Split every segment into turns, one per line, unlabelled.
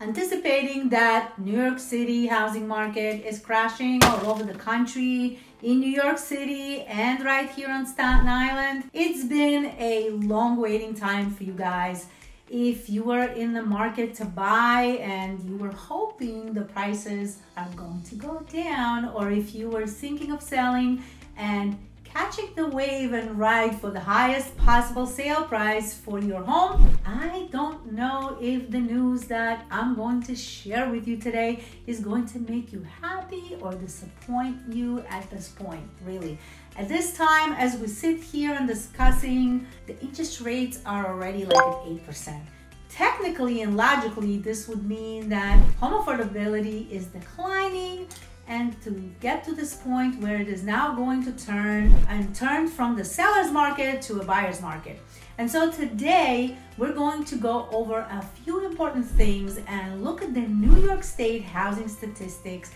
anticipating that New York City housing market is crashing all over the country, in New York City and right here on Staten Island. It's been a long waiting time for you guys. If you were in the market to buy and you were hoping the prices are going to go down, or if you were thinking of selling and catching the wave and ride for the highest possible sale price for your home. I don't know if the news that I'm going to share with you today is going to make you happy or disappoint you at this point, really. At this time, as we sit here and discussing, the interest rates are already like at 8%. Technically and logically, this would mean that home affordability is declining and to get to this point where it is now going to turn and turn from the seller's market to a buyer's market. And so today we're going to go over a few important things and look at the New York State housing statistics,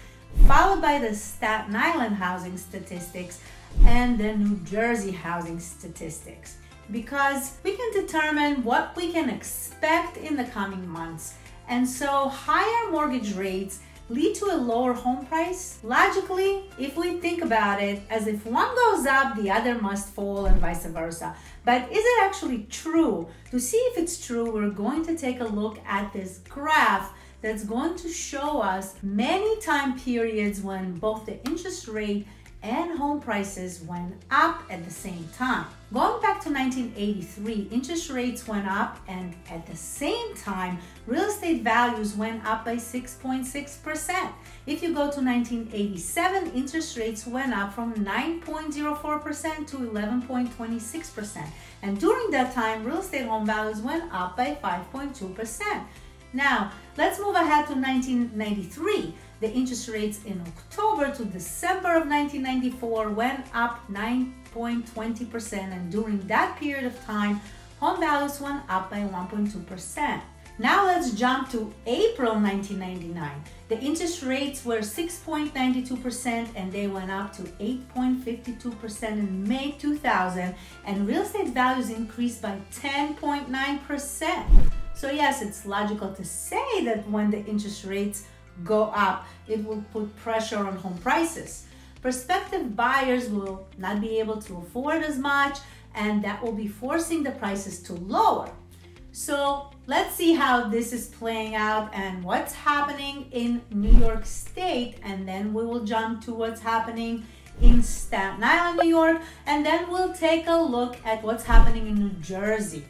followed by the Staten Island housing statistics and the New Jersey housing statistics. Because we can determine what we can expect in the coming months. And so higher mortgage rates lead to a lower home price? Logically, if we think about it as if one goes up, the other must fall, and vice versa. But is it actually true? To see if it's true, we're going to take a look at this graph that's going to show us many time periods when both the interest rate and home prices went up at the same time. Going back to 1983, interest rates went up, and at the same time, real estate values went up by 6.6%. If you go to 1987, interest rates went up from 9.04% to 11.26%. And during that time, real estate home values went up by 5.2%. Now, let's move ahead to 1993 the interest rates in October to December of 1994 went up 9.20%, and during that period of time, home values went up by 1.2%. Now let's jump to April 1999. The interest rates were 6.92% and they went up to 8.52% in May 2000, and real estate values increased by 10.9%. So, yes, it's logical to say that when the interest rates go up, it will put pressure on home prices. Prospective buyers will not be able to afford as much, and that will be forcing the prices to lower. So let's see how this is playing out and what's happening in New York State, and then we will jump to what's happening in Staten Island, New York, and then we'll take a look at what's happening in New Jersey.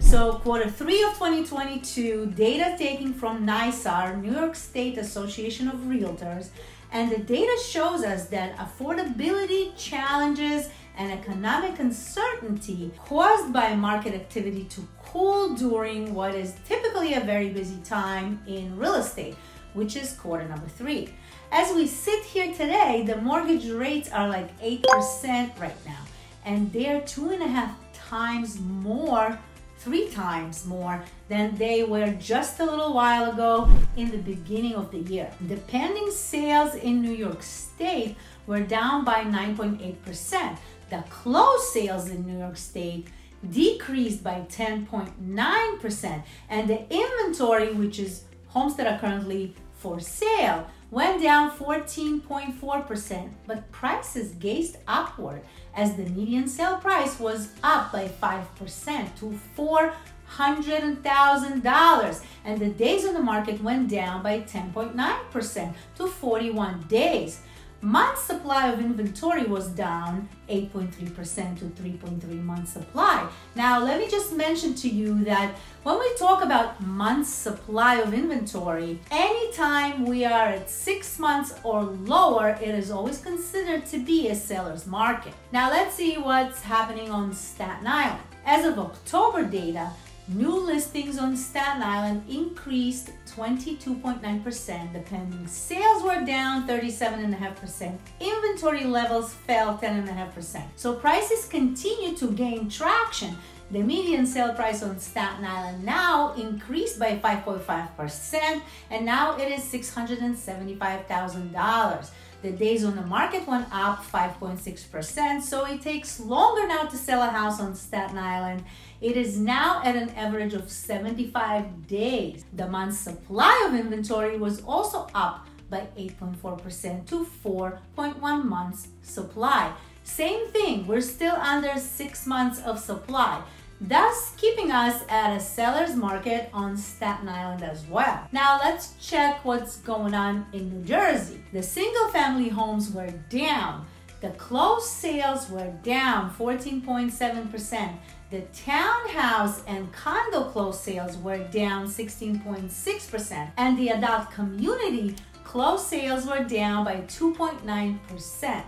So quarter three of 2022, data taken from NYSAR, New York State Association of Realtors, and the data shows us that affordability challenges and economic uncertainty caused by market activity to cool during what is typically a very busy time in real estate, which is quarter number three. As we sit here today, the mortgage rates are like 8% right now, and they're two and a half times more three times more than they were just a little while ago in the beginning of the year. The pending sales in New York State were down by 9.8%. The closed sales in New York State decreased by 10.9%. And the inventory, which is homes that are currently for sale, went down 14.4%, but prices gazed upward as the median sale price was up by 5% to $400,000 and the days on the market went down by 10.9% to 41 days. Month supply of inventory was down 8.3% to 3.3 months supply. Now, let me just mention to you that when we talk about month supply of inventory, anytime we are at six months or lower, it is always considered to be a seller's market. Now, let's see what's happening on Staten Island. As of October data, New listings on Staten Island increased 22.9%. The pending sales were down 37.5%. Inventory levels fell 10.5%. So prices continue to gain traction. The median sale price on Staten Island now increased by 5.5% and now it is $675,000. The days on the market went up 5.6%, so it takes longer now to sell a house on Staten Island. It is now at an average of 75 days. The month's supply of inventory was also up by 8.4% to 4.1 months supply. Same thing, we're still under six months of supply thus keeping us at a seller's market on Staten Island as well. Now let's check what's going on in New Jersey. The single family homes were down. The closed sales were down 14.7%. The townhouse and condo closed sales were down 16.6%. And the adult community closed sales were down by 2.9%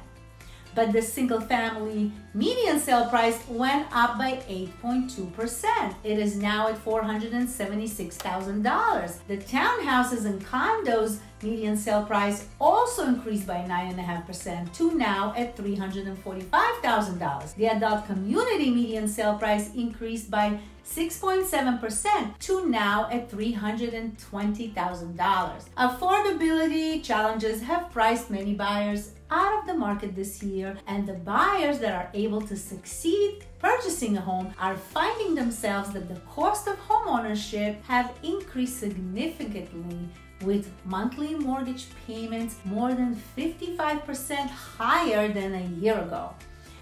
but the single family median sale price went up by 8.2%. It is now at $476,000. The townhouses and condos median sale price also increased by 9.5% to now at $345,000. The adult community median sale price increased by 6.7% to now at $320,000. Affordability challenges have priced many buyers out of the market this year, and the buyers that are able to succeed purchasing a home are finding themselves that the cost of home ownership have increased significantly with monthly mortgage payments more than 55% higher than a year ago.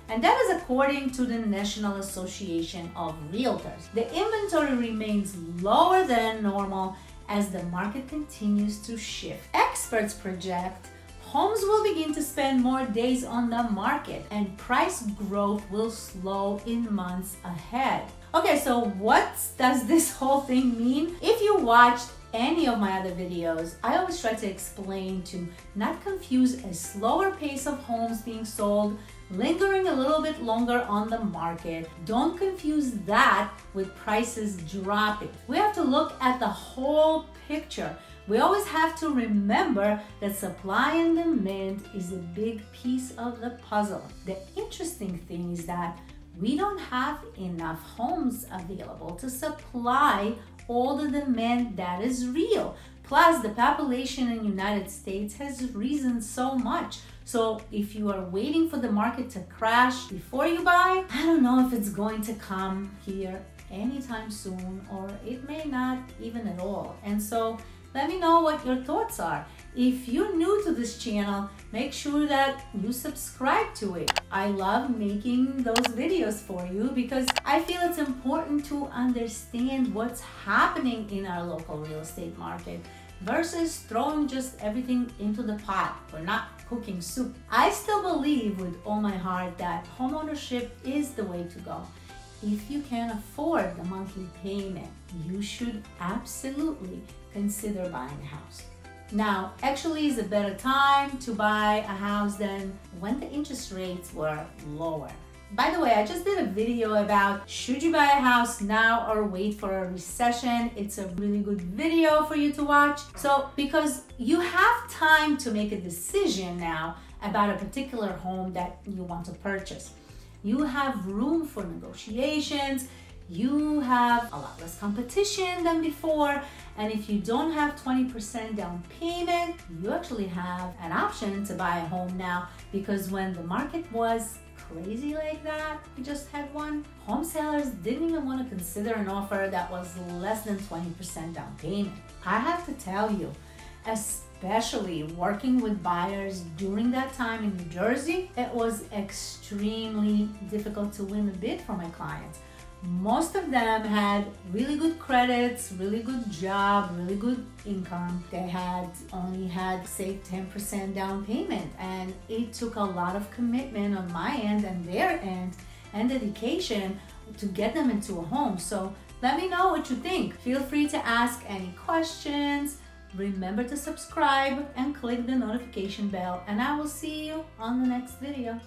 And that is according to the National Association of Realtors. The inventory remains lower than normal as the market continues to shift. Experts project homes will begin to spend more days on the market and price growth will slow in months ahead. Okay, so what does this whole thing mean? If you watched any of my other videos, I always try to explain to not confuse a slower pace of homes being sold, lingering a little bit longer on the market. Don't confuse that with prices dropping. We have to look at the whole picture we always have to remember that supply and demand is a big piece of the puzzle. The interesting thing is that we don't have enough homes available to supply all than men, that is real. Plus, the population in United States has risen so much. So if you are waiting for the market to crash before you buy, I don't know if it's going to come here anytime soon or it may not even at all. And so let me know what your thoughts are. If you're new to this channel, make sure that you subscribe to it. I love making those videos for you because I feel it's important to understand what's happening in our local real estate market versus throwing just everything into the pot. We're not cooking soup. I still believe with all my heart that homeownership is the way to go. If you can afford the monthly payment, you should absolutely consider buying a house. Now, actually is a better time to buy a house than when the interest rates were lower. By the way, I just did a video about should you buy a house now or wait for a recession. It's a really good video for you to watch. So, because you have time to make a decision now about a particular home that you want to purchase. You have room for negotiations you have a lot less competition than before. And if you don't have 20% down payment, you actually have an option to buy a home now because when the market was crazy like that, we just had one, home sellers didn't even want to consider an offer that was less than 20% down payment. I have to tell you, especially working with buyers during that time in New Jersey, it was extremely difficult to win a bid for my clients most of them had really good credits, really good job, really good income. They had only had say 10% down payment and it took a lot of commitment on my end and their end and dedication to get them into a home. So let me know what you think. Feel free to ask any questions. Remember to subscribe and click the notification bell and I will see you on the next video.